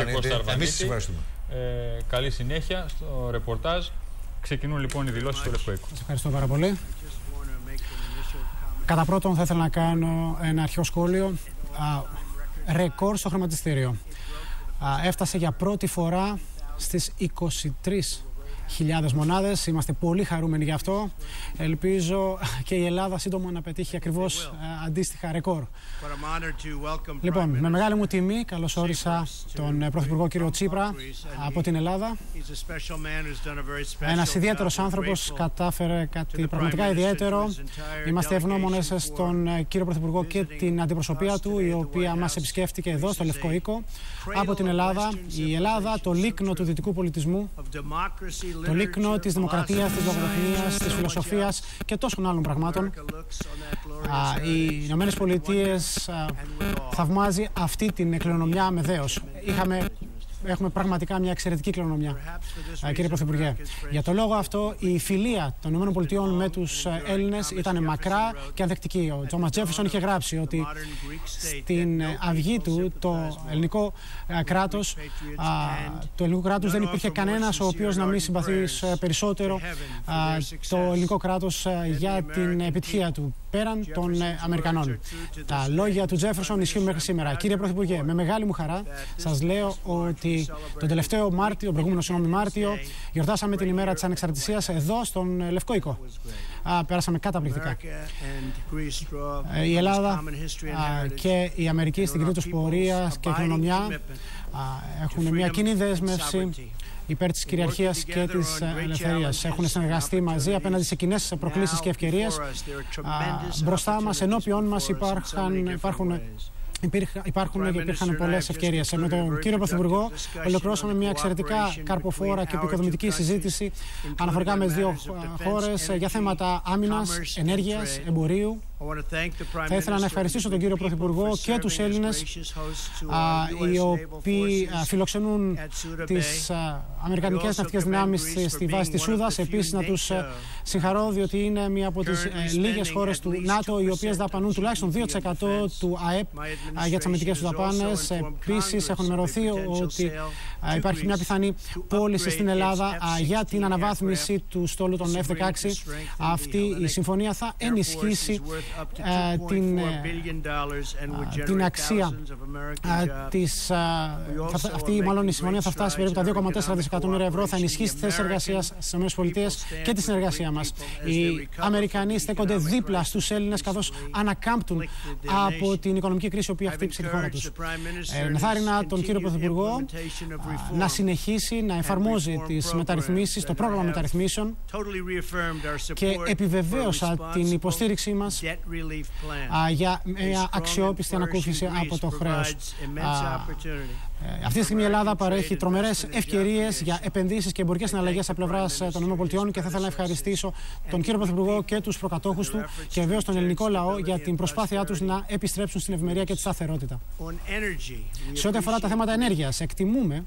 Αρβανίτη. Εμείς σας ευχαριστούμε. Ε, καλή συνέχεια στο ρεπορτάζ. Ξεκινούν λοιπόν οι δηλώσεις του Λευκό Οίκου. Σας ευχαριστώ πάρα πολύ. Κατά πρώτον θα ήθελα να κάνω ένα αρχαίο σχόλιο. Α, ρεκόρ στο χρηματιστήριο. Α, έφτασε για πρώτη φορά στις 23 χιλιάδες μονάδες. Είμαστε πολύ χαρούμενοι γι' αυτό. Ελπίζω και η Ελλάδα σύντομα να πετύχει ακριβώς ε, αντίστοιχα ρεκόρ. Λοιπόν, με μεγάλη μου τιμή καλωσόρισα τον ε, Πρωθυπουργό κύριο Τσίπρα από την Ελλάδα. Ένας ιδιαίτερος άνθρωπος κατάφερε κάτι πραγματικά ιδιαίτερο. Είμαστε ευγνώμονες στον ε, κύριο Πρωθυπουργό και την αντιπροσωπεία του, η οποία μας επισκέφτηκε εδώ στο Λευκό Οίκο από την Ελλάδα. Η Ελλάδα, το λίκνο του δυτικού πολιτισμού, το λίκνο της δημοκρατίας, της λογοτεχνίας, της φιλοσοφίας και τόσων άλλων πραγμάτων. Α, οι Ηνωμένες Πολιτείες θαυμάζει αυτή την κληρονομιά με δέος. Είχαμε έχουμε πραγματικά μια εξαιρετική κληρονομιά, κύριε Πρωθυπουργέ. Για το λόγο αυτό, η φιλία των ΗΠΑ με τους Έλληνες ήταν μακρά και ανδεκτική. Ο Τζόμα Τζέφερσον είχε γράψει ότι στην αυγή του το ελληνικό κράτος το ελληνικό κράτος δεν υπήρχε κανένας ο οποίος να μην συμπαθεί περισσότερο το ελληνικό κράτος για την επιτυχία του πέραν των Αμερικανών. Τα λόγια του Τζέφερσον ισχύουν μέχρι σήμερα. Κύριε Πρωθυπουργέ, με μεγάλη μου χαρά σας λέω ότι ότι τον τελευταίο Μάρτιο, τον προηγούμενο συγγνώμη Μάρτιο, γιορτάσαμε την ημέρα της ανεξαρτησίας εδώ στον Λευκό Οίκο. Α, πέρασαμε καταπληκτικά. Ε, η Ελλάδα α, και η Αμερική στην κοινή τους πορεία και κληρονομιά έχουν μια κοινή δέσμευση υπέρ της κυριαρχίας και της ελευθερίας. Έχουν συνεργαστεί μαζί απέναντι σε κοινές προκλήσεις και ευκαιρίες. Μπροστά μας, ενώπιον μας υπάρχουν υπάρχουν και υπήρχαν πολλές ευκαιρίες. Με τον κύριο Πρωθυπουργό ολοκληρώσαμε μια εξαιρετικά καρποφόρα και επικοδομητική συζήτηση αναφορικά με τι δύο χώρες για θέματα άμυνας, ενέργειας, εμπορίου. Θα ήθελα να ευχαριστήσω τον κύριο Πρωθυπουργό και τους Έλληνες οι οποίοι φιλοξενούν τις Αμερικανικές ναυτικές δυνάμεις στη βάση της Σούδας. Επίσης να τους συγχαρώ διότι είναι μία από τις ε, λίγες χώρες του ΝΑΤΟ οι οποίες δαπανούν τουλάχιστον 2% του ΑΕΠ για τις αμυντικές του δαπάνες. Επίσης έχουν ενημερωθεί ότι υπάρχει μια πιθανή πώληση στην Ελλάδα για την αναβάθμιση του στόλου των F-16. Αυτή η συμφωνία θα ενισχύσει την, την αξία της, αυτή μάλλον η συμφωνία θα φτάσει περίπου τα 2,4 δισεκατομμύρια ευρώ, θα ενισχύσει τι θέσει εργασία στις ΗΠΑ και τη συνεργασία μας. Οι Αμερικανοί στέκονται δίπλα στους Έλληνες καθώς ανακάμπτουν από την οικονομική κρίση που χτύπησε τη χώρα τους. Ε, να θάρρυνα τον κύριο Πρωθυπουργό να συνεχίσει να εφαρμόζει τις μεταρρυθμίσεις, το πρόγραμμα μεταρρυθμίσεων και επιβεβαίωσα την υποστήριξή μας για μια αξιόπιστη ανακούφιση από το χρέος. Ε, αυτή τη στιγμή η Ελλάδα παρέχει τρομερές ευκαιρίες για επενδύσεις και εμπορικές συναλλαγές από πλευράς ε, των ΗΠΑ και θα ήθελα να ευχαριστήσω τον κύριο Πρωθυπουργό και τους προκατόχους του και βεβαίως τον ελληνικό λαό για την προσπάθειά τους να επιστρέψουν στην ευημερία και τη σταθερότητα. Σε ό,τι αφορά τα θέματα ενέργειας, εκτιμούμε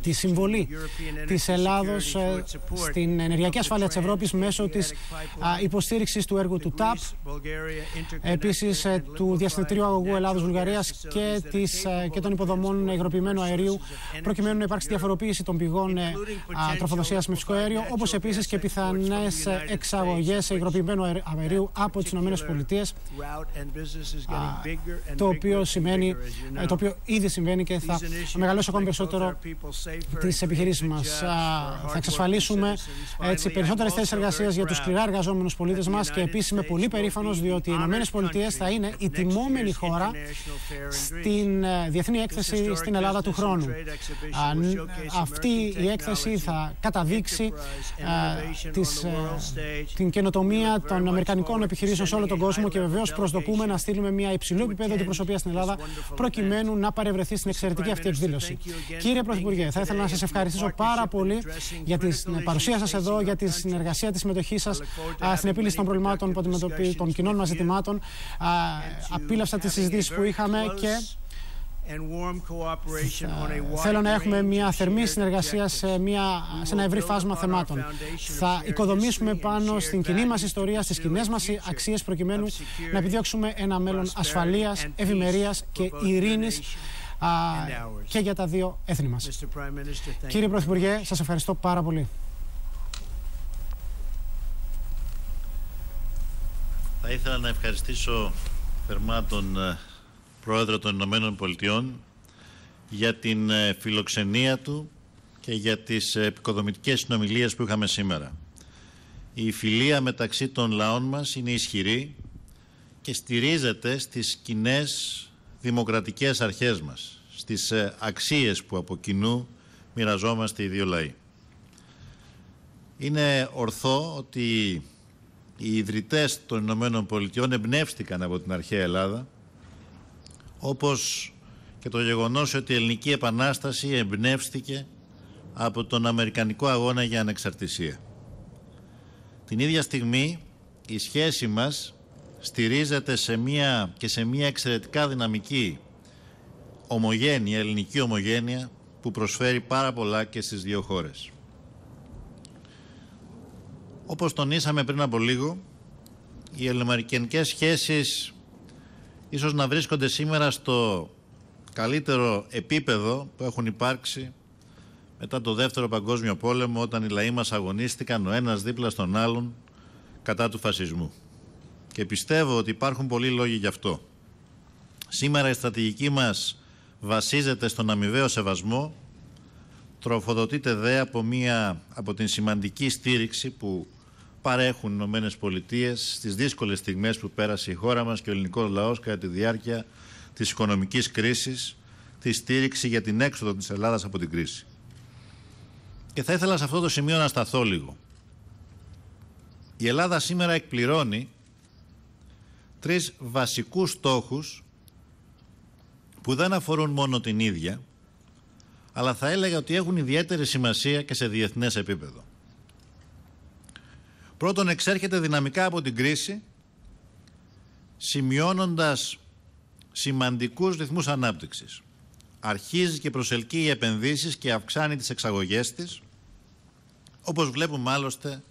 τη συμβολή της Ελλάδος ε, στην ενεργειακή ασφάλεια της Ευρώπης μέσω της υποστήριξης του έργου του ΤΑΠ, επίσης του Διαστητηρίου Αγωγού Ελλάδο-Βουλγαρία και των υποδομών υγροποιημένου αερίου, προκειμένου να υπάρξει διαφοροποίηση των πηγών ε, τροφοδοσίας με φυσικό αέριο, όπως επίσης και πιθανές εξαγωγές υγροποιημένου αερίου από τις ΗΠΑ, το οποίο, σημαίνει, ε, το οποίο ήδη συμβαίνει και θα μεγαλώσει ακόμη περισσότερο τις επιχειρήσεις μας. Θα εξασφαλίσουμε έτσι περισσότερες θέσεις εργασίας για τους σκληρά εργαζόμενους πολίτες μας και επίσης είμαι πολύ περήφανος διότι οι ΗΠΑ θα είναι η τιμόμενη χώρα στην ε, Διεθνή Έκθεση στην Ελλάδα του χρόνου. Αυτή η έκθεση θα καταδείξει τις, ε, την καινοτομία των Αμερικανικών επιχειρήσεων σε όλο τον κόσμο και βεβαίως προσδοκούμε να στείλουμε μια υψηλού επίπεδο αντιπροσωπεία στην Ελλάδα προκειμένου να παρευρεθεί στην εξαιρετική αυτή εκδήλωση. Κύριε Πρωθυπουργέ, θα ήθελα να σας ευχαριστήσω πάρα πολύ για την παρουσία σας εδώ, για τη συνεργασία, τη συμμετοχή σας στην επίλυση των προβλημάτων των κοινών μας ζητημάτων. Απίλαυσα τις συζητήσεις που είχαμε και Θέλω να έχουμε μια θερμή συνεργασία σε, μια, σε ένα ευρύ φάσμα θεμάτων. Θα οικοδομήσουμε πάνω στην κοινή μας ιστορία, στις κοινές μας αξίες, προκειμένου να επιδιώξουμε ένα μέλλον ασφαλείας, ευημερίας και ειρήνης και για τα δύο έθνη μας. Κύριε Πρωθυπουργέ, σας ευχαριστώ πάρα πολύ. Θα ήθελα να ευχαριστήσω θερμά τον ε, Πρόεδρο των Ηνωμένων Πολιτειών για την ε, φιλοξενία του και για τις επικοδομητικές συνομιλίες που είχαμε σήμερα. Η φιλία μεταξύ των λαών μας είναι ισχυρή και στηρίζεται στις κοινές δημοκρατικές αρχές μας, στις ε, αξίες που από κοινού μοιραζόμαστε οι δύο λαοί. Είναι ορθό ότι οι ιδρυτές των Ηνωμένων Πολιτειών εμπνεύστηκαν από την αρχαία Ελλάδα, όπως και το γεγονός ότι η Ελληνική Επανάσταση εμπνεύστηκε από τον Αμερικανικό Αγώνα για Ανεξαρτησία. Την ίδια στιγμή η σχέση μας στηρίζεται σε μια, και σε μια εξαιρετικά δυναμική ομογένεια, ελληνική ομογένεια που προσφέρει πάρα πολλά και στις δύο χώρες. Όπως τονίσαμε πριν από λίγο, οι ελληνοαμερικανικές σχέσεις ίσως να βρίσκονται σήμερα στο καλύτερο επίπεδο που έχουν υπάρξει μετά το Δεύτερο Παγκόσμιο Πόλεμο όταν οι λαοί μας αγωνίστηκαν ο ένας δίπλα στον άλλον κατά του φασισμού. Και πιστεύω ότι υπάρχουν πολλοί λόγοι γι' αυτό. Σήμερα η στρατηγική μας βασίζεται στον αμοιβαίο σεβασμό, τροφοδοτείται δε από, μια, από την σημαντική στήριξη που παρέχουν οι Ηνωμένες Πολιτείες στις δύσκολες στιγμές που πέρασε η χώρα μας και ο ελληνικός λαός κατά τη διάρκεια της οικονομικής κρίσης, τη στήριξη για την έξοδο της Ελλάδας από την κρίση. Και θα ήθελα σε αυτό το σημείο να σταθώ λίγο. Η Ελλάδα σήμερα εκπληρώνει τρεις βασικούς στόχους που δεν αφορούν μόνο την ίδια, αλλά θα έλεγα ότι έχουν ιδιαίτερη σημασία και σε διεθνές επίπεδο. Πρώτον, εξέρχεται δυναμικά από την κρίση, σημειώνοντας σημαντικούς ρυθμούς ανάπτυξης. Αρχίζει και προσελκύει επενδύσεις και αυξάνει τις εξαγωγές της, όπως βλέπουμε άλλωστε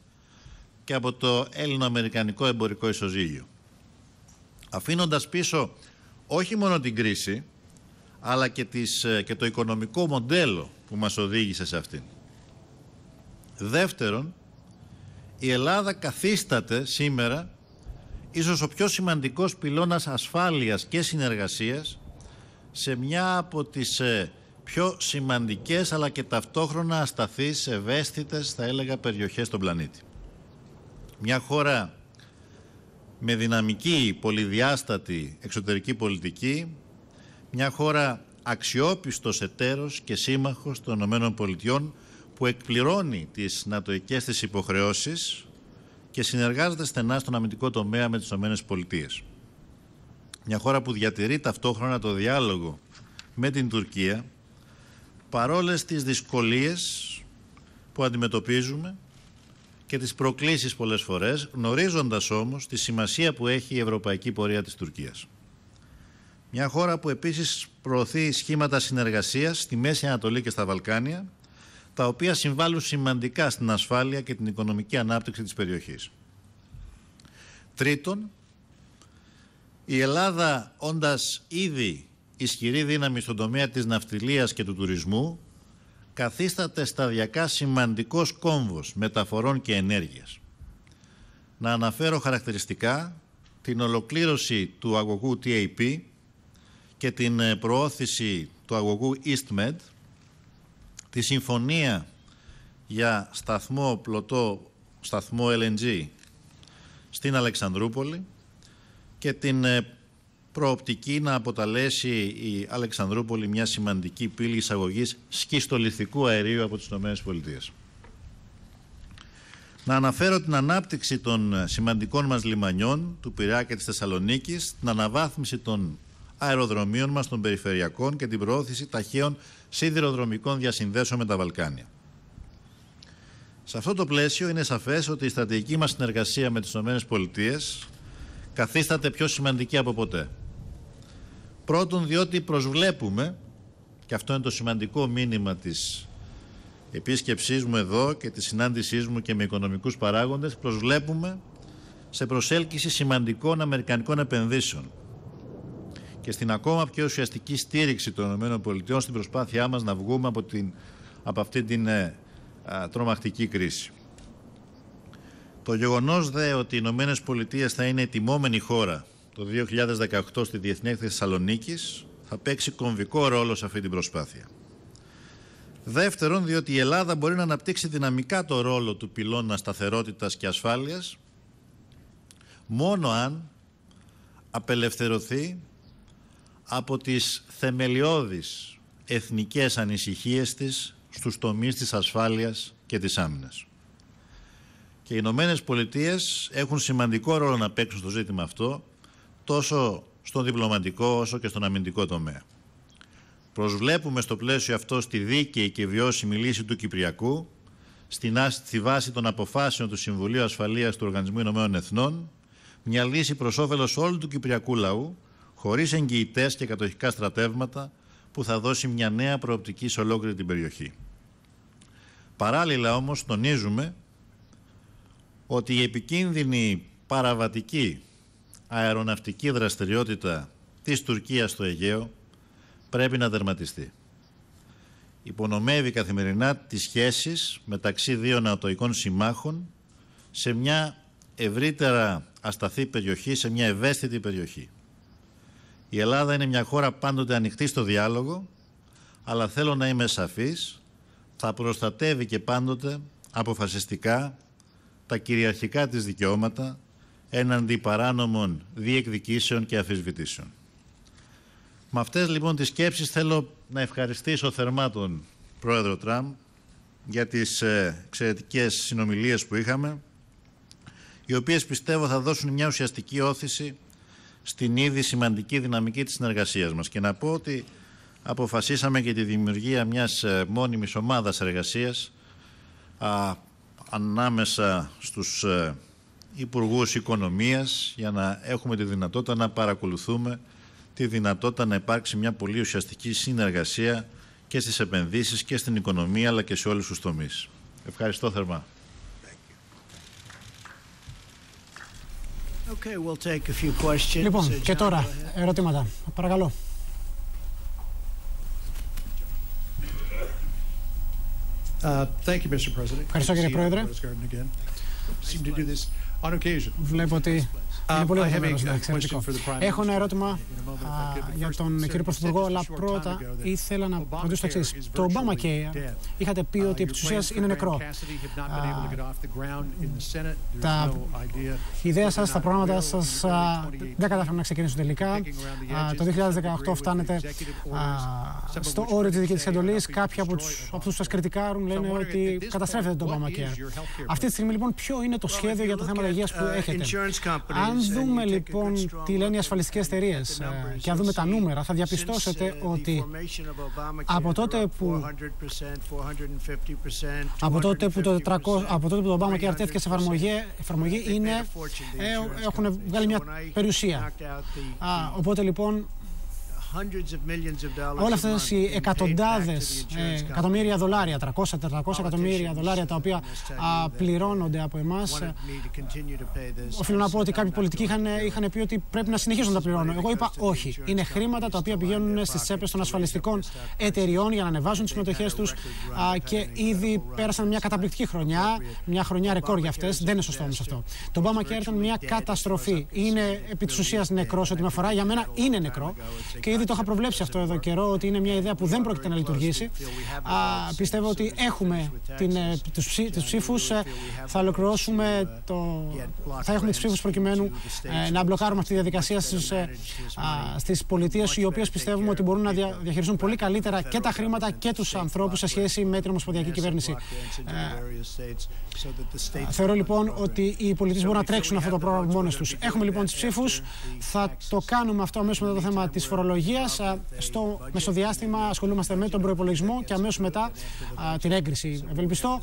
και από το Έλληνο-Αμερικανικό εμπορικό ισοζύγιο. Αφήνοντας πίσω όχι μόνο την κρίση, αλλά και, τις, ε, και το οικονομικό μοντέλο που μας οδήγησε σε αυτήν. Δεύτερον, η Ελλάδα καθίσταται σήμερα ίσως ο πιο σημαντικός πυλώνας ασφάλειας και συνεργασίας σε μια από τις ε, πιο σημαντικές αλλά και ταυτόχρονα ασταθείς, ευαίσθητες θα έλεγα περιοχές στον πλανήτη. Μια χώρα με δυναμική, πολυδιάστατη εξωτερική πολιτική, μια χώρα αξιόπιστος εταίρος και σύμμαχος των ΗΠΑ που εκπληρώνει τις νατοικές της υποχρεώσεις και συνεργάζεται στενά στον αμυντικό τομέα με τις ΗΠΑ. Μια χώρα που διατηρεί ταυτόχρονα το διάλογο με την Τουρκία παρόλες τις δυσκολίες που αντιμετωπίζουμε και τις προκλήσεις πολλές φορές, γνωρίζοντας όμως τη σημασία που έχει η ευρωπαϊκή πορεία της Τουρκίας. Μια χώρα που επίσης προωθεί σχήματα συνεργασίας στη Μέση Ανατολή και στα Βαλκάνια, τα οποία συμβάλλουν σημαντικά στην ασφάλεια και την οικονομική ανάπτυξη της περιοχής. Τρίτον, η Ελλάδα όντας ήδη ισχυρή δύναμη στον τομέα της ναυτιλίας και του τουρισμού, καθίσταται σταδιακά σημαντικός κόμβος μεταφορών και ενέργειας. Να αναφέρω χαρακτηριστικά την ολοκλήρωση του αγωγού TAP και την ε, προώθηση του αγωγού EastMed, τη συμφωνία για σταθμό πλωτό, σταθμό LNG στην Αλεξανδρούπολη και την ε, προοπτική να αποτελέσει η Αλεξανδρούπολη μια σημαντική πύλη εισαγωγής σκιστολιθικού αερίου από τις ΗΠΑ. Να αναφέρω την ανάπτυξη των σημαντικών μας λιμανιών, του Πειραιά και της Θεσσαλονίκης, την αναβάθμιση των αεροδρομίων μας, των περιφερειακών και την προώθηση ταχαίων σιδηροδρομικών διασυνδέσεων με τα Βαλκάνια. Σε αυτό το πλαίσιο είναι σαφές ότι η στρατηγική μας συνεργασία με τις ΗΠΑ καθίσταται πιο σημαντική από ποτέ. Πρώτον, διότι προσβλέπουμε, και αυτό είναι το σημαντικό μήνυμα της επίσκεψής μου εδώ και της συνάντησής μου και με οικονομικούς παράγοντες, προσβλέπουμε σε προσέλκυση σημαντικών αμερικανικών επενδύσεων. Και στην ακόμα πιο ουσιαστική στήριξη των ΗΠΑ στην προσπάθειά μας να βγούμε από, την, από αυτή την ε, τρομακτική κρίση. Το γεγονός δε ότι οι Ηνωμένες Πολιτείες θα είναι ετοιμόμενη χώρα το 2018 στη Διεθνή Έκθεση Θεσσαλονίκης θα παίξει κομβικό ρόλο σε αυτή την προσπάθεια. Δεύτερον, διότι η Ελλάδα μπορεί να αναπτύξει δυναμικά το ρόλο του πυλώνα σταθερότητας και ασφάλειας μόνο αν απελευθερωθεί από τις θεμελιώδεις εθνικές ανησυχίες της στους τομείς της ασφάλειας και της άμυνας. Και οι Ηνωμένες Πολιτείες έχουν σημαντικό ρόλο να παίξουν στο ζήτημα αυτό, τόσο στον διπλωματικό όσο και στον αμυντικό τομέα. Προσβλέπουμε στο πλαίσιο αυτό στη δίκαιη και βιώσιμη λύση του Κυπριακού, στη βάση των αποφάσεων του Συμβουλίου Ασφαλείας του Οργανισμού Ηνωμένων Εθνών, μια λύση προς όφελος όλου του Κυπριακού λαού, χωρίς εγγυητές και κατοχικά στρατεύματα, που θα δώσει μια νέα προοπτική σε ολόκληρη την περιοχή. Παράλληλα όμως τονίζουμε ότι η επικίνδυνη παραβατική αεροναυτική δραστηριότητα της Τουρκίας στο Αιγαίο πρέπει να δερματιστεί. Υπονομεύει καθημερινά τις σχέσεις μεταξύ δύο νατοικών συμμάχων σε μια ευρύτερα ασταθή περιοχή, σε μια ευαίσθητη περιοχή. Η Ελλάδα είναι μια χώρα πάντοτε ανοιχτή στο διάλογο, αλλά θέλω να είμαι σαφής, θα προστατεύει και πάντοτε αποφασιστικά τα κυριαρχικά της δικαιώματα έναντι παράνομων διεκδικήσεων και αφισβητήσεων. Με αυτές λοιπόν τις σκέψεις θέλω να ευχαριστήσω θερμά τον πρόεδρο Τραμπ για τις ε, εξαιρετικές συνομιλίες που είχαμε, οι οποίες πιστεύω θα δώσουν μια ουσιαστική όθηση στην ήδη σημαντική δυναμική της συνεργασίας μας. Και να πω ότι αποφασίσαμε και τη δημιουργία μιας ε, μόνιμης ομάδας εργασίας α, ανάμεσα στους ε, υπουργούς οικονομίας για να έχουμε τη δυνατότητα να παρακολουθούμε τη δυνατότητα να υπάρξει μια πολύ ουσιαστική συνεργασία και στις επενδύσεις και στην οικονομία αλλά και σε όλους τους τομείς. Ευχαριστώ θερμά. Okay, we'll take a few questions. Λοιπόν, και τώρα, ερωτήματα. Παρακαλώ. Uh, thank you, Mr. President. Ευχαριστώ κύριε Πρόεδρε. Βλέπω ότι είναι πολύ εξαιρετικό. Έχω ένα ερώτημα για τον κύριο Πρωθυπουργό, αλλά πρώτα ήθελα να ρωτήσω το εξής. Το Obama και είχατε πει ότι επί της ουσίας είναι νεκρό. Τα ιδέα σας, τα προγράμματα σας δεν κατάφεραν να ξεκινήσουν τελικά. Το 2018 φτάνετε στο όριο της δικής τη εντολής. Κάποιοι από αυτού που σα κριτικάρουν λένε ότι καταστρέφεται το Obama Αυτή τη στιγμή λοιπόν ποιο είναι το σχέδιο για το θέμα υγεία που έχετε. Αν δούμε λοιπόν τι λένε οι ασφαλιστικές εταιρείες ε, και αν δούμε τα νούμερα, θα διαπιστώσετε ότι από τότε που, από τότε που το 400, από τότε που το Obama και αρτέθηκε σε εφαρμογή, εφαρμογή είναι, ε, έχουν βγάλει μια περιουσία. Α, οπότε λοιπόν Όλα αυτές οι εκατοντάδες ε, εκατομμύρια δολάρια, 300-400 εκατομμύρια δολάρια τα οποία πληρώνονται από εμάς. Οφείλω να πω ότι κάποιοι πολιτικοί είχαν, είχαν πει ότι πρέπει να συνεχίσουν να τα πληρώνουν. Εγώ είπα όχι. Είναι χρήματα τα οποία πηγαίνουν στις τσέπε των ασφαλιστικών εταιριών για να ανεβάζουν τις συμμετοχές τους και ήδη πέρασαν μια καταπληκτική χρονιά, μια χρονιά ρεκόρ για αυτές. Δεν είναι σωστό όμω αυτό. Το Obamacare ήταν μια καταστροφή. Είναι επί της ουσίας νεκρός ό,τι με αφορά. Για μένα είναι νεκρό. Και ήδη το είχα προβλέψει αυτό εδώ καιρό ότι είναι μια ιδέα που δεν πρόκειται να λειτουργήσει. Α, πιστεύω ότι έχουμε την, ε, τους, ψή, τους ψήφους, ε, θα ολοκληρώσουμε το... θα έχουμε τις ψήφους προκειμένου ε, να μπλοκάρουμε αυτή τη διαδικασία στις, στις πολιτείες οι οποίες πιστεύουμε ότι μπορούν να διαχειριστούν πολύ καλύτερα και τα χρήματα και τους ανθρώπους σε σχέση με την Ομοσπονδιακή Κυβέρνηση. Θεωρώ λοιπόν ότι οι πολιτείε μπορούν να τρέξουν αυτό το πρόγραμμα μόνοι τους. Έχουμε λοιπόν τι ψήφους. Θα το κάνουμε αυτό αμέσως μετά το θέμα της φορολογία. Στο μεσοδιάστημα ασχολούμαστε με τον προπολογισμό και αμέσως μετά την έγκριση. Ευελπιστώ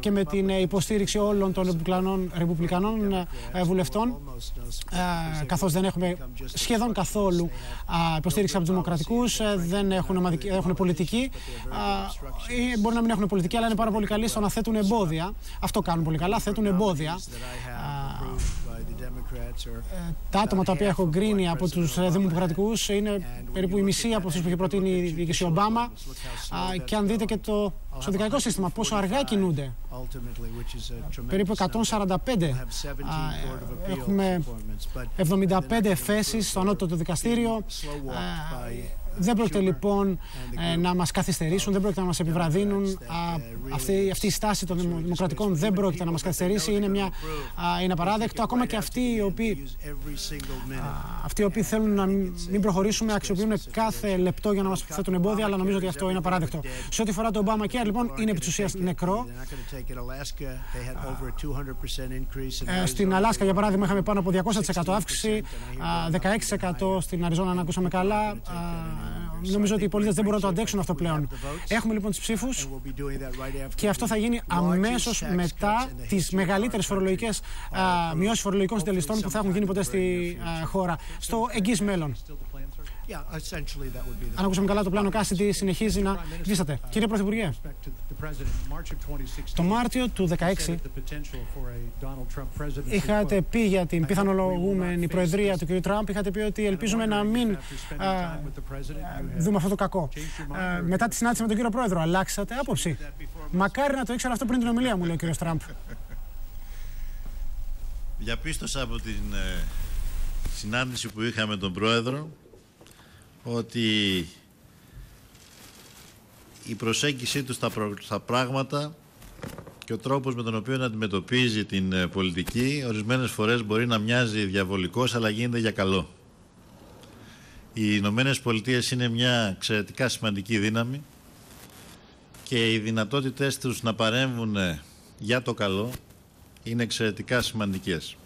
και με την υποστήριξη όλων των ρεπουμπλικανών ε, βουλευτών, καθώς δεν έχουμε σχεδόν καθόλου υποστήριξη από τους δημοκρατικούς, ε, δεν έχουν, έχουν πολιτική. Μπορεί να μην έχουν πολιτική, αλλά είναι πάρα πολύ καλοί στο να θέτουν εμπόδια αυτό κάνουν πολύ καλά, θέτουν εμπόδια τα άτομα τα οποία έχω γκρίνει από τους Δημοκρατικούς είναι περίπου η μισή από αυτού που είχε προτείνει η διοίκηση Ομπάμα. Και αν δείτε και το στο δικαϊκό σύστημα, πόσο αργά κινούνται. Περίπου 145. Έχουμε 75 θέσεις στο ανώτατο δικαστήριο. Δεν πρόκειται λοιπόν ε, να μας καθυστερήσουν, δεν πρόκειται να μας επιβραδύνουν. Αυτή, αυτή η στάση των δημοκρατικών δεν πρόκειται να μας καθυστερήσει. Είναι, μια, είναι απαράδεκτο. Ακόμα και αυτοί οι οποίοι, αυτοί οι οποίοι θέλουν να μην προχωρήσουμε αξιοποιούν κάθε λεπτό για να μας θέτουν εμπόδια, αλλά νομίζω ότι αυτό είναι απαράδεκτο. Σε ό,τι φορά το Obama Care, λοιπόν, είναι επί της νεκρό. Ε, στην Αλάσκα, για παράδειγμα, είχαμε πάνω από 200% αύξηση, 16% στην Αριζόνα, αν ακούσαμε καλά. Νομίζω ότι οι πολίτες δεν μπορούν να το αντέξουν αυτό πλέον. Έχουμε λοιπόν τις ψήφους και αυτό θα γίνει αμέσως μετά τις μεγαλύτερες φορολογικές μειώσεις φορολογικών συντελεστών που θα έχουν γίνει ποτέ στη χώρα. Στο εγγύς μέλλον. Αν ακούσαμε καλά το πλάνο Κάσιτι συνεχίζει να βρίσκεται. Κύριε Πρωθυπουργέ, το Μάρτιο του 2016 είχατε πει για την πιθανολογούμενη προεδρία του κ. Τραμπ, είχατε πει ότι ελπίζουμε να μην δούμε αυτό το κακό. μετά τη συνάντηση με τον κύριο Πρόεδρο, αλλάξατε άποψη. Μακάρι να το ήξερα αυτό πριν την ομιλία μου, λέει ο κ. Τραμπ. Διαπίστωσα από την ε, συνάντηση που είχαμε τον Πρόεδρο ότι η προσέγγιση του στα, πράγματα και ο τρόπος με τον οποίο αντιμετωπίζει την ε, πολιτική ορισμένες φορές μπορεί να μοιάζει διαβολικός αλλά γίνεται για καλό. Οι Ηνωμένε Πολιτείε είναι μια εξαιρετικά σημαντική δύναμη και οι δυνατότητες τους να παρέμβουν ε, για το καλό είναι εξαιρετικά σημαντικές.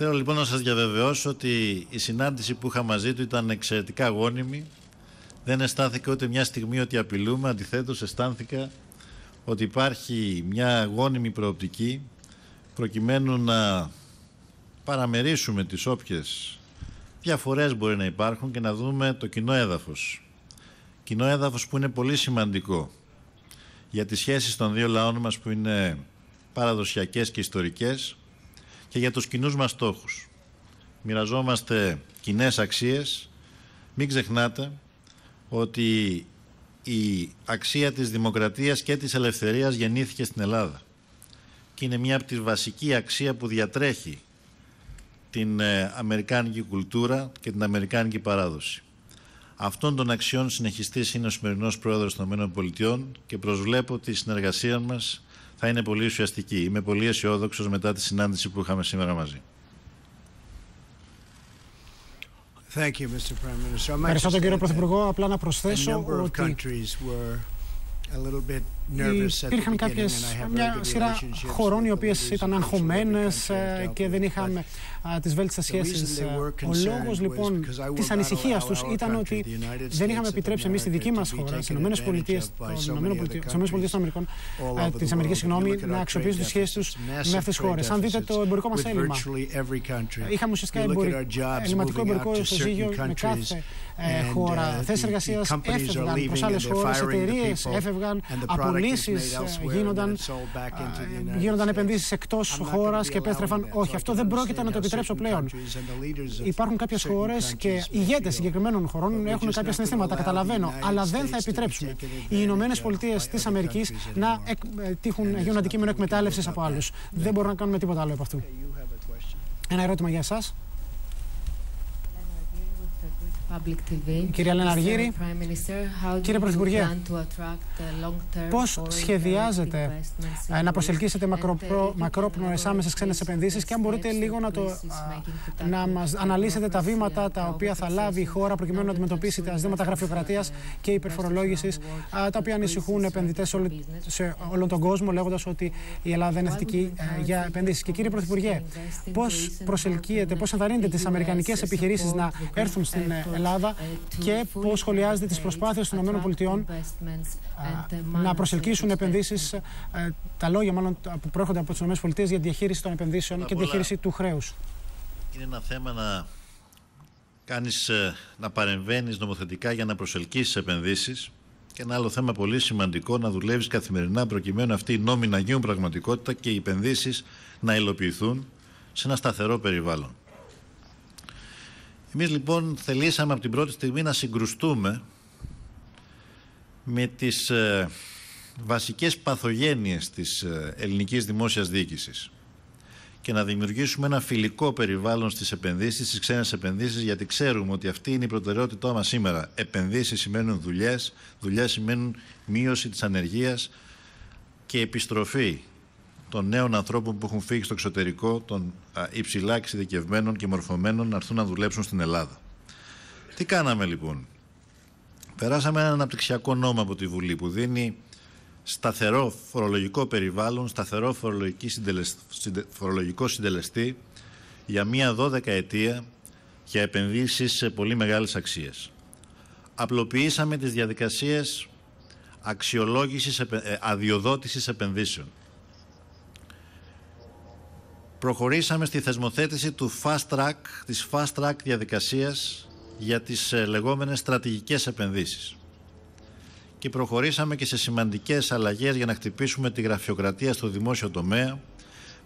Θέλω λοιπόν να σας διαβεβαιώσω ότι η συνάντηση που είχα μαζί του ήταν εξαιρετικά γόνιμη. Δεν αισθάνθηκα ούτε μια στιγμή ότι απειλούμε, αντιθέτως αισθάνθηκα ότι υπάρχει μια γόνιμη προοπτική προκειμένου να παραμερίσουμε τις όποιες διαφορές μπορεί να υπάρχουν και να δούμε το κοινό έδαφος. Κοινό έδαφος που είναι πολύ σημαντικό για τις σχέσεις των δύο λαών μας που είναι παραδοσιακές και ιστορικές και για τους κοινούς μας στόχους. Μοιραζόμαστε κοινές αξίες. Μην ξεχνάτε ότι η αξία της δημοκρατίας και της ελευθερίας γεννήθηκε στην Ελλάδα και είναι μια από τις βασική αξία που διατρέχει την ε, αμερικάνικη κουλτούρα και την αμερικάνικη παράδοση. Αυτών των αξιών συνεχιστής είναι ο σημερινός πρόεδρος των ΗΠΑ και προσβλέπω τη συνεργασία μας θα είναι πολύ ουσιαστική. Είμαι πολύ αισιόδοξος μετά τη συνάντηση που είχαμε σήμερα μαζί. Ευχαριστώ τον κύριο Πρωθυπουργό. Απλά να προσθέσω ότι Υπήρχαν κάποιες, μια σειρά χωρών οι οποίες ήταν αγχωμένες ε, και δεν είχαν τις βέλτιστες σχέσεις. Ο λόγος λοιπόν της ανησυχίας τους ήταν ότι δεν είχαμε επιτρέψει εμείς στη δική μας χώρα, στις Ηνωμένες Πολιτείες των Αμερικών, της Αμερικής συγγνώμη, να αξιοποιήσουν τις σχέσεις τους με αυτές τις χώρες. Αν δείτε το εμπορικό μας έλλειμμα, είχαμε ουσιαστικά ελληματικό εμπορικό ισοζύγιο με κάθε ε, χώρα. Θέσει εργασίας έφευγαν προ άλλες χώρες, εταιρείες έφευγαν, απολύσεις ε, γίνονταν, ε, γίνονταν επενδύσεις εκτός χώρας και επέστρεφαν. Όχι, αυτό δεν πρόκειται να το επιτρέψω πλέον. Υπάρχουν κάποιες χώρες και οι ηγέτες συγκεκριμένων χωρών έχουν κάποια συναισθήματα, καταλαβαίνω, αλλά δεν θα επιτρέψουμε οι Ηνωμένες Πολιτείες της Αμερικής να τύχουν, γίνουν αντικείμενο εκμετάλλευση από άλλους. Δεν μπορούμε να κάνουμε τίποτα άλλο από αυτού. Ένα ερώτημα για εσά. Κυρία Λεναργύρη, κύριε Πρωθυπουργέ, πώς σχεδιάζετε να προσελκύσετε μακρόπνοες άμεσες ξένες επενδύσεις και αν μπορείτε λίγο να, το, να μας αναλύσετε τα βήματα τα οποία θα λάβει η χώρα προκειμένου να αντιμετωπίσει τα ζητήματα γραφειοκρατίας και υπερφορολόγησης τα οποία ανησυχούν επενδυτές σε όλο τον κόσμο λέγοντας ότι η Ελλάδα είναι θετική ε, για επενδύσεις. Και κύριε Πρωθυπουργέ, πώς προσελκύετε, πώς ενθαρρύνετε τις αμερικανικές επιχειρήσεις να έρθουν στην ε, Ελλάδα και πώ σχολιάζετε τις προσπάθειες των ΗΠΑ να προσελκύσουν επενδύσεις, ε, τα λόγια μάλλον που προέρχονται από τις ΗΠΑ για τη διαχείριση των επενδύσεων και τη διαχείριση του χρέους. Είναι ένα θέμα να κάνεις, ε, να παρεμβαίνεις νομοθετικά για να προσελκύσεις επενδύσεις και ένα άλλο θέμα πολύ σημαντικό να δουλεύεις καθημερινά προκειμένου αυτοί οι νόμοι να γίνουν πραγματικότητα και οι επενδύσεις να υλοποιηθούν σε ένα σταθερό περιβάλλον. Εμείς λοιπόν θελήσαμε από την πρώτη στιγμή να συγκρουστούμε με τις ε, βασικές παθογένειες της ε, ελληνικής δημόσιας διοίκησης και να δημιουργήσουμε ένα φιλικό περιβάλλον στις επενδύσεις, στις ξένες επενδύσεις, γιατί ξέρουμε ότι αυτή είναι η προτεραιότητά μας σήμερα. Επενδύσεις σημαίνουν δουλειές, δουλειές σημαίνουν μείωση της ανεργίας και επιστροφή των νέων ανθρώπων που έχουν φύγει στο εξωτερικό, των υψηλά εξειδικευμένων και μορφωμένων να έρθουν να δουλέψουν στην Ελλάδα. Τι κάναμε λοιπόν; Περάσαμε ένα αναπτυξιακό νόμο από τη Βουλή που δίνει σταθερό φορολογικό περιβάλλον, σταθερό φορολογικό συντελεστή για μία 12 ετία για επενδύσεις σε πολύ μεγάλες αξίες. Απλοποιήσαμε τις διαδικασίες αξιολόγησης ε, αδειοδότησης επενδύσεων. Προχωρήσαμε στη θεσμοθέτηση του fast track, της fast track διαδικασίας για τις ε, λεγόμενες στρατηγικές επενδύσεις και προχωρήσαμε και σε σημαντικές αλλαγές για να χτυπήσουμε τη γραφειοκρατία στο δημόσιο τομέα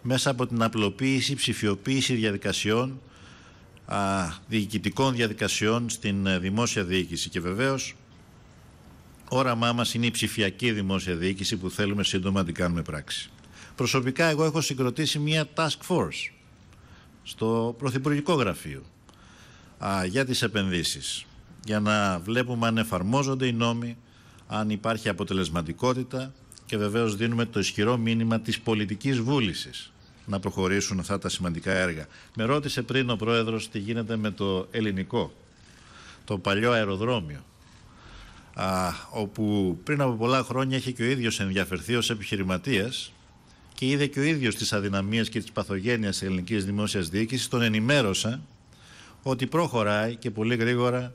μέσα από την απλοποίηση, ψηφιοποίηση διαδικασιών, α, διοικητικών διαδικασιών στην ε, δημόσια διοίκηση και βεβαίως όραμά μας είναι η ψηφιακή δημόσια διοίκηση που θέλουμε σύντομα να την κάνουμε πράξη. Προσωπικά εγώ έχω συγκροτήσει μια task force στο Πρωθυπουργικό Γραφείο α, για τις επενδύσεις για να βλέπουμε αν εφαρμόζονται οι νόμοι, αν υπάρχει αποτελεσματικότητα και βεβαίως δίνουμε το ισχυρό μήνυμα της πολιτικής βούλησης να προχωρήσουν αυτά τα σημαντικά έργα. Με ρώτησε πριν ο Πρόεδρος τι γίνεται με το ελληνικό, το παλιό αεροδρόμιο, α, όπου πριν από πολλά χρόνια είχε και ο ίδιος ενδιαφερθεί ως επιχειρηματίας και είδε και ο ίδιος τις αδυναμίες και τις παθογένειες της ελληνικής δημόσιας διοίκησης, τον ενημέρωσα ότι προχωράει και πολύ γρήγορα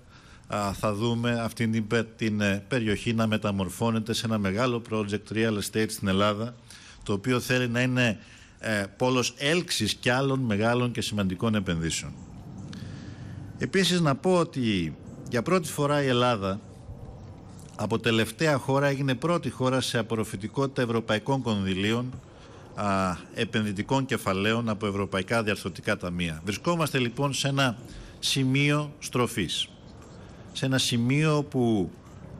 θα δούμε αυτήν την, την ε, περιοχή να μεταμορφώνεται σε ένα μεγάλο project real estate στην Ελλάδα το οποίο θέλει να είναι ε, πόλος έλξης και άλλων μεγάλων και σημαντικών επενδύσεων. Επίσης να πω ότι για πρώτη φορά η Ελλάδα από τελευταία χώρα έγινε πρώτη χώρα σε απορροφητικότητα ευρωπαϊκών κονδυλίων α, επενδυτικών κεφαλαίων από ευρωπαϊκά διαρθρωτικά ταμεία. Βρισκόμαστε λοιπόν σε ένα σημείο στροφής σε ένα σημείο που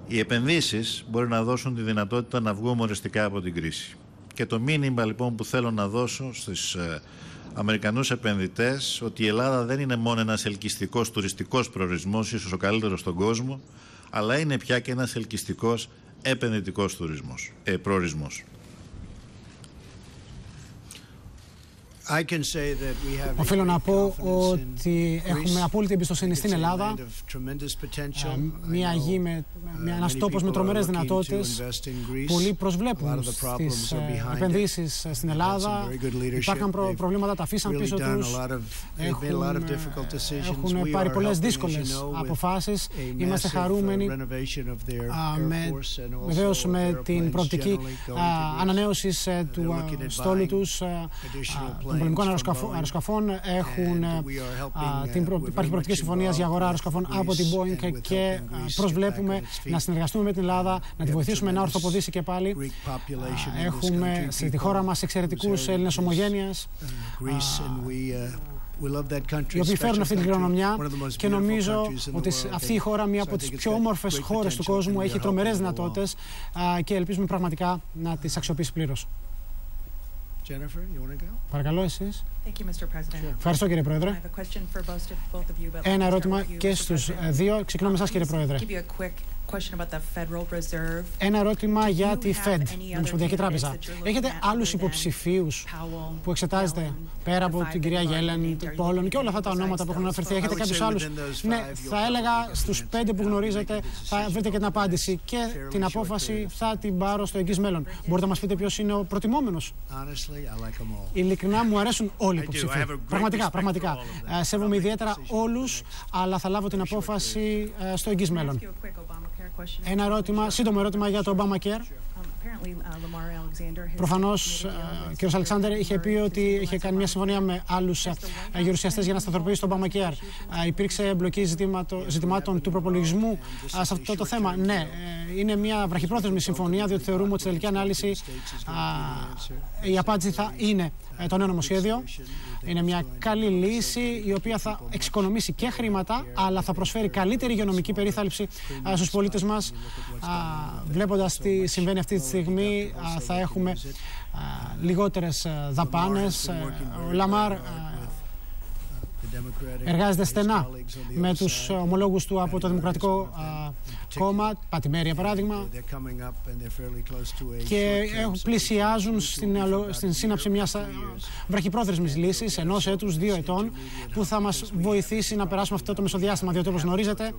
οι επενδύσεις μπορεί να δώσουν τη δυνατότητα να βγούμε οριστικά από την κρίση. Και το μήνυμα λοιπόν που θέλω να δώσω στους ε, Αμερικανούς επενδυτές ότι η Ελλάδα δεν είναι μόνο ένας ελκυστικός τουριστικός προορισμός, ίσως ο καλύτερος στον κόσμο, αλλά είναι πια και ένας ελκυστικός επενδυτικός τουρισμός, ε, προορισμός. Οφείλω να πω ότι έχουμε απόλυτη εμπιστοσύνη στην Ελλάδα. Μια γη με μια, ένας τόπος με τρομερές δυνατότητες. Πολλοί προσβλέπουν στις ε, επενδύσεις στην Ελλάδα. Υπάρχουν προβλήματα, τα αφήσαν πίσω τους. Έχουν, έχουν πάρει πολλές δύσκολες αποφάσεις. Είμαστε χαρούμενοι βεβαίως με την προοπτική ανανέωσης ε, του στόλου τους των πολεμικών αεροσκαφών έχουν, την υπάρχει προοπτική συμφωνία για αγορά αεροσκαφών από την Boeing και προσβλέπουμε να συνεργαστούμε με την Ελλάδα, να τη βοηθήσουμε να ορθοποδήσει και πάλι. Έχουμε στη χώρα μας εξαιρετικούς Έλληνες ομογένειας οι οποίοι φέρουν αυτή την κληρονομιά και νομίζω ότι αυτή η χώρα, μία από τις πιο όμορφες χώρες του κόσμου, έχει τρομερές δυνατότητες και ελπίζουμε πραγματικά να τις αξιοποιήσει πλήρως. Jennifer, you want to go? Παρακαλώ εσείς. Thank you, Mr. President. Ευχαριστώ κύριε Πρόεδρε. Ένα ερώτημα και στους δύο. Ξεκινώ με εσάς κύριε Πρόεδρε. Ένα ερώτημα για τη Fed, την Ομοσπονδιακή Τράπεζα. Έχετε άλλους υποψηφίους που εξετάζετε πέρα από την κυρία Γέλεν, τον Πόλων και όλα αυτά τα ονόματα που έχουν αναφερθεί. Έχετε κάποιους άλλους; Ναι, θα έλεγα στους πέντε που γνωρίζετε θα βρείτε και την απάντηση και την απόφαση θα την πάρω στο εγγύς μέλλον. Μπορείτε να μας πείτε ποιος είναι ο προτιμόμενος. Ειλικρινά μου αρέσουν όλοι οι υποψηφοί. Πραγματικά, πραγματικά. Ε, σέβομαι ιδιαίτερα όλους, αλλά θα λάβω την απόφαση ε, στο εγγύς μέλλον. Ένα ερώτημα, σύντομο ερώτημα για το Obamacare. Προφανώς, ο κ. Αλεξάνδρ είχε πει ότι είχε κάνει μια συμφωνία με άλλους γερουσιαστές για να σταθεροποιήσει τον Παμακέαρ. Υπήρξε εμπλοκή ζητημάτων του προπολογισμού σε αυτό το θέμα. Ναι, ε, είναι μια βραχυπρόθεσμη συμφωνία, διότι θεωρούμε ότι στη τελική ανάλυση η απάντηση θα είναι ε, το νέο νομοσχέδιο. Είναι μια καλή λύση η οποία θα εξοικονομήσει και χρήματα αλλά θα προσφέρει καλύτερη υγειονομική περίθαλψη στους πολίτες μας. Βλέποντας τι συμβαίνει αυτή τη στιγμή θα έχουμε λιγότερες δαπάνες. Ο Λαμάρ εργάζεται στενά με τους ομολόγους του από το Δημοκρατικό κόμμα, Πατημέρια παράδειγμα, και πλησιάζουν στην, στην σύναψη μιας βραχυπρόθεσμης λύσης ενός έτους, δύο ετών, που θα μας βοηθήσει να περάσουμε αυτό το μεσοδιάστημα, διότι όπως γνωρίζετε,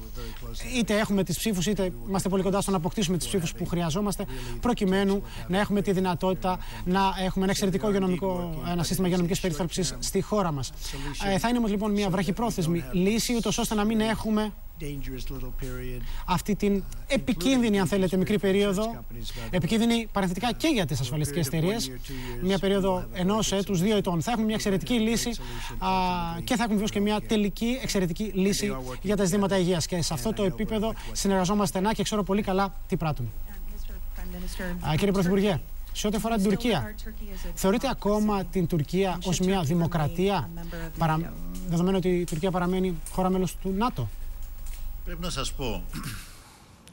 είτε έχουμε τις ψήφους, είτε είμαστε πολύ κοντά στο να αποκτήσουμε τις ψήφους που χρειαζόμαστε, προκειμένου να έχουμε τη δυνατότητα να έχουμε ένα εξαιρετικό υγειονομικό, ένα σύστημα υγειονομικής περιθάλψης στη χώρα μας. Ε, θα είναι λοιπόν μια βραχυπρόθεσμη λύση, ούτως ώστε να μην έχουμε αυτή την επικίνδυνη, αν θέλετε, μικρή περίοδο, επικίνδυνη παρενθετικά και για τις ασφαλιστικές εταιρείες, μια περίοδο ενός έτους, δύο ετών. Θα έχουμε μια εξαιρετική λύση α, και θα έχουμε βέβαια και μια τελική εξαιρετική λύση για τα ζητήματα υγείας. Και σε αυτό το επίπεδο συνεργαζόμαστε στενά και ξέρω πολύ καλά τι πράττουμε. Α, κύριε Πρωθυπουργέ, σε ό,τι αφορά την Τουρκία, θεωρείτε ακόμα την Τουρκία ως μια δημοκρατία, παρα... δεδομένου ότι η Τουρκία παραμένει χώρα μέλος του ΝΑΤΟ. Πρέπει να σας πω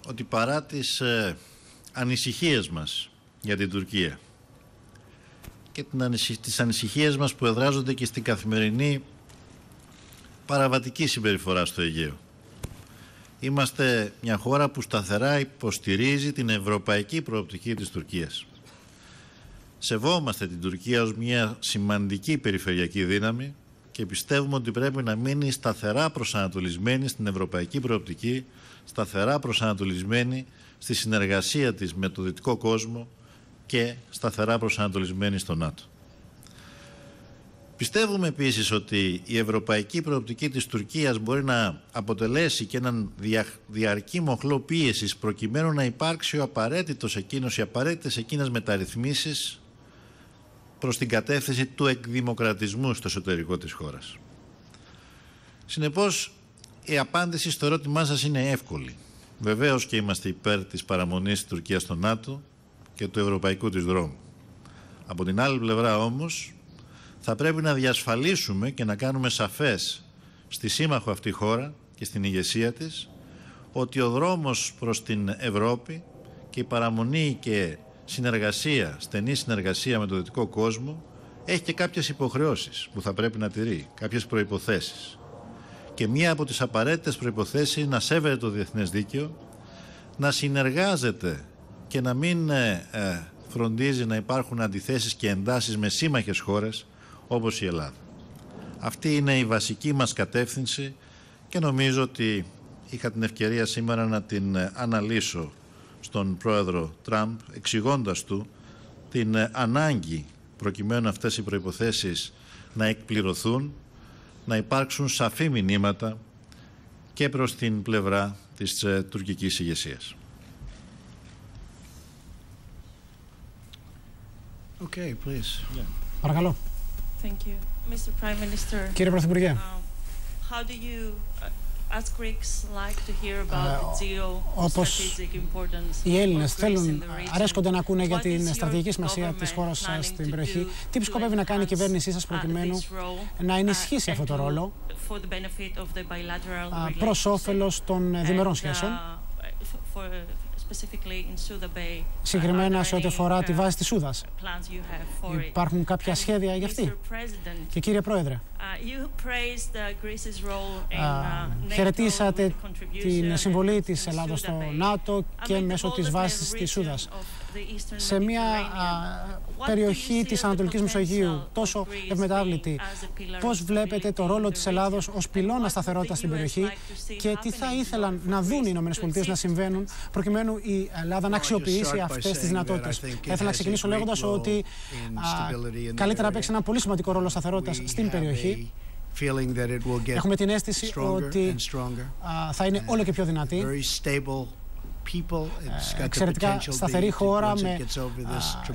ότι παρά τις ε, ανησυχίες μας για την Τουρκία και τις ανησυχίες μας που εδράζονται και στην καθημερινή παραβατική συμπεριφορά στο Αιγαίο. Είμαστε μια χώρα που σταθερά υποστηρίζει την ευρωπαϊκή προοπτική της Τουρκίας. Σεβόμαστε την Τουρκία ως μια σημαντική περιφερειακή δύναμη και πιστεύουμε ότι πρέπει να μείνει σταθερά προσανατολισμένη στην ευρωπαϊκή προοπτική, σταθερά προσανατολισμένη στη συνεργασία της με το δυτικό κόσμο και σταθερά προσανατολισμένη στο ΝΑΤΟ. Πιστεύουμε επίσης ότι η ευρωπαϊκή προοπτική της Τουρκίας μπορεί να αποτελέσει και έναν διαρκή μοχλό πίεσης προκειμένου να υπάρξει ο απαραίτητος εκείνος, οι απαραίτητες εκείνες μεταρρυθμίσεις προς την κατεύθυνση του εκδημοκρατισμού στο εσωτερικό της χώρας. Συνεπώς, η απάντηση στο ερώτημά σας είναι εύκολη. Βεβαίως και είμαστε υπέρ της παραμονής της Τουρκίας στο ΝΑΤΟ και του ευρωπαϊκού της δρόμου. Από την άλλη πλευρά όμως, θα πρέπει να διασφαλίσουμε και να κάνουμε σαφές στη σύμμαχο αυτή χώρα και στην ηγεσία της ότι ο δρόμος προς την Ευρώπη και η παραμονή και συνεργασία, στενή συνεργασία με το δυτικό κόσμο έχει και κάποιες υποχρεώσεις που θα πρέπει να τηρεί, κάποιες προϋποθέσεις. Και μία από τις απαραίτητες προϋποθέσεις είναι να σέβεται το διεθνές δίκαιο, να συνεργάζεται και να μην ε, ε, φροντίζει να υπάρχουν αντιθέσεις και εντάσεις με σύμμαχες χώρες όπως η Ελλάδα. Αυτή είναι η βασική μας κατεύθυνση και νομίζω ότι είχα την ευκαιρία σήμερα να την ε, αναλύσω στον πρόεδρο Τραμπ εξηγώντας του την ε, ανάγκη προκειμένου αυτές οι προϋποθέσεις να εκπληρωθούν, να υπάρξουν σαφή μηνύματα και προς την πλευρά της ε, τουρκικής ηγεσίας. Okay, please. Παρακαλώ. Thank you. Mr. Prime Minister, Κύριε Πρωθυπουργέ, um, how do you uh, as Greeks like to hear about the όπως geostrategic importance οι Έλληνες of Greece θέλουν, in the region. αρέσκονται να ακούνε για What την is your στρατηγική σημασία της government χώρας planning στην to περιοχή; do Τι to σκοπεύει να κάνει η enhance, κυβέρνησή σας uh, προκειμένου this role, να uh, ενισχύσει αυτό and το to- ρόλο; for the benefit of the bilateral α, προς relationship όφελος των ε, διμερών and, σχέσεων, Συγκεκριμένα σε ό,τι αφορά τη βάση της Σούδας. Υπάρχουν κάποια σχέδια για αυτή; Και κύριε Πρόεδρε, Χαιρετίσατε την συμβολή της Ελλάδος στο ΝΑΤΟ και μέσω της βάσης της Σούδας of the Eastern σε μια Mediterranean, α, what do περιοχή you της see as the Ανατολικής Μεσογείου potential τόσο of Greece ευμετάβλητη. being as a pillar of Πώς βλέπετε το stability ρόλο in της the Ελλάδος region? ως And πυλώνα what σταθερότητας would στην the US περιοχή like to see και τι θα happening in ήθελαν order να for δουν οι Greece Ηνωμένες to Πολιτείες να exist? συμβαίνουν προκειμένου η Ελλάδα να αξιοποιήσει αυτές τις δυνατότητες. Θα ήθελα να ξεκινήσω λέγοντας ότι α, καλύτερα παίξει ένα πολύ σημαντικό ρόλο σταθερότητας στην περιοχή. Έχουμε την αίσθηση ότι α, θα είναι όλο και πιο δυνατή. Εξαιρετικά σταθερή χώρα με,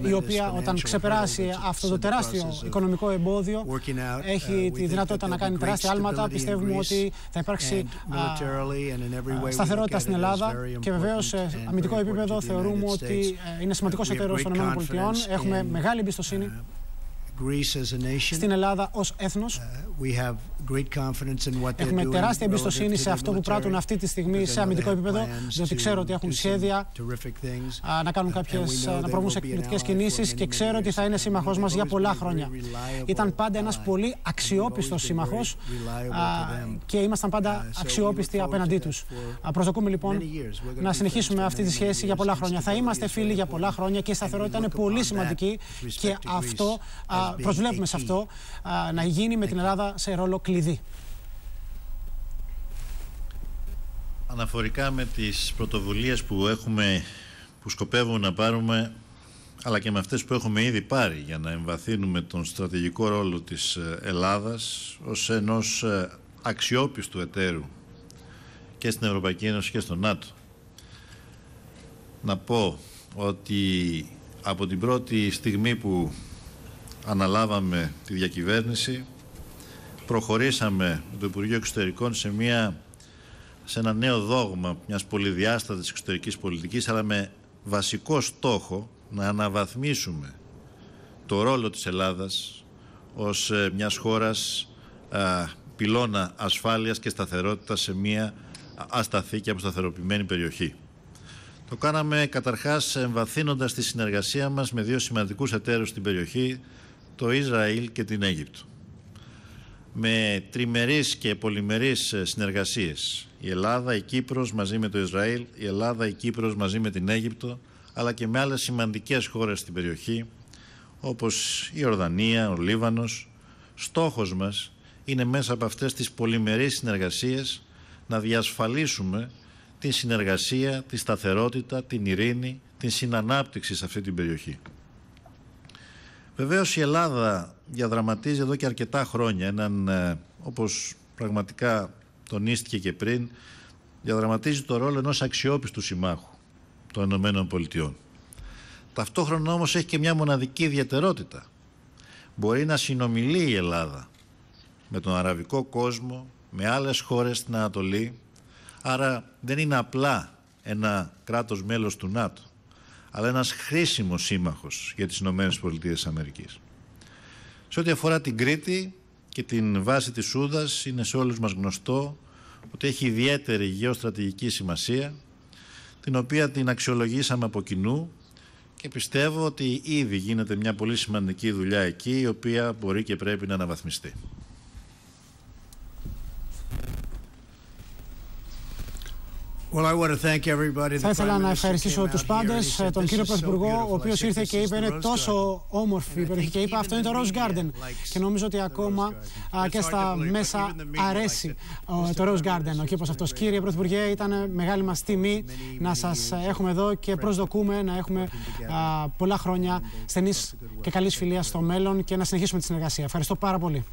η οποία όταν ξεπεράσει αυτό το τεράστιο οικονομικό εμπόδιο έχει τη δυνατότητα να κάνει τεράστια άλματα. Πιστεύουμε ότι θα υπάρξει σταθερότητα στην Ελλάδα και βεβαίως σε αμυντικό επίπεδο θεωρούμε ότι είναι σημαντικός εταίρος των ΗΠΑ. Έχουμε μεγάλη εμπιστοσύνη στην Ελλάδα ως έθνος. Έχουμε τεράστια εμπιστοσύνη σε αυτό που πράττουν αυτή τη στιγμή σε αμυντικό επίπεδο, διότι ξέρω ότι έχουν σχέδια να κάνουν κάποιες, να προβούν σε εκπληκτικέ κινήσεις και ξέρω ότι θα είναι σύμμαχό μας για πολλά χρόνια. Ήταν πάντα ένας πολύ αξιόπιστος σύμμαχο και ήμασταν πάντα αξιόπιστοι απέναντί τους. Προσδοκούμε λοιπόν να συνεχίσουμε αυτή τη σχέση για πολλά χρόνια. Θα είμαστε φίλοι για πολλά χρόνια και η σταθερότητα είναι πολύ σημαντική και αυτό προσβλέπουμε σε αυτό να γίνει με την Ελλάδα σε ρόλο κλειδί. Αναφορικά με τις πρωτοβουλίες που έχουμε, που σκοπεύουμε να πάρουμε, αλλά και με αυτές που έχουμε ήδη πάρει για να εμβαθύνουμε τον στρατηγικό ρόλο της ε, Ελλάδας ως ενός ε, αξιόπιστου εταίρου και στην Ευρωπαϊκή Ένωση και στο ΝΑΤΟ. Να πω ότι από την πρώτη στιγμή που αναλάβαμε τη διακυβέρνηση, προχωρήσαμε με το Υπουργείο Εξωτερικών σε, μια, σε ένα νέο δόγμα μιας πολυδιάστατης εξωτερικής πολιτικής, αλλά με βασικό στόχο να αναβαθμίσουμε το ρόλο της Ελλάδας ως ε, μιας χώρας α, πυλώνα ασφάλειας και σταθερότητας σε μια ασταθή και αποσταθεροποιημένη περιοχή. Το κάναμε καταρχάς εμβαθύνοντας τη συνεργασία μας με δύο σημαντικούς εταίρους στην περιοχή, το Ισραήλ και την Αίγυπτο. Με τριμερείς και πολυμερείς ε, συνεργασίες. Η Ελλάδα, η Κύπρος μαζί με το Ισραήλ, η Ελλάδα, η Κύπρος μαζί με την Αίγυπτο, αλλά και με άλλες σημαντικές χώρες στην περιοχή, όπως η Ορδανία, ο Λίβανος. Στόχος μας είναι μέσα από αυτές τις πολυμερείς συνεργασίες να διασφαλίσουμε την συνεργασία, τη σταθερότητα, την ειρήνη, την συνανάπτυξη σε αυτή την περιοχή. Βεβαίως η Ελλάδα διαδραματίζει εδώ και αρκετά χρόνια έναν, ε, όπως πραγματικά τονίστηκε και πριν, διαδραματίζει το ρόλο ενός αξιόπιστου συμμάχου των Ηνωμένων Πολιτειών. Ταυτόχρονα όμως έχει και μια μοναδική ιδιαιτερότητα. Μπορεί να συνομιλεί η Ελλάδα με τον αραβικό κόσμο, με άλλες χώρες στην Ανατολή, άρα δεν είναι απλά ένα κράτος μέλος του ΝΑΤΟ αλλά ένας χρήσιμος σύμμαχος για τις Ηνωμένες Πολιτείες Αμερικής. Σε ό,τι αφορά την Κρήτη και την βάση της Σούδας, είναι σε όλους μας γνωστό ότι έχει ιδιαίτερη γεωστρατηγική σημασία, την οποία την αξιολογήσαμε από κοινού και πιστεύω ότι ήδη γίνεται μια πολύ σημαντική δουλειά εκεί, η οποία μπορεί και πρέπει να αναβαθμιστεί. Θα ήθελα να ευχαριστήσω τους πάντες, τον κύριο Πρωθυπουργό, ο οποίος ήρθε και είπε είναι τόσο όμορφη η περιοχή και είπε αυτό είναι το Rose Garden. Και νομίζω ότι ακόμα και στα μέσα αρέσει το Rose Garden, ο κήπο αυτός. Κύριε Πρωθυπουργέ, ήταν μεγάλη μας τιμή να σας έχουμε εδώ και προσδοκούμε να έχουμε πολλά χρόνια στενής και καλής φιλίας στο μέλλον και να συνεχίσουμε τη συνεργασία. Ευχαριστώ πάρα πολύ.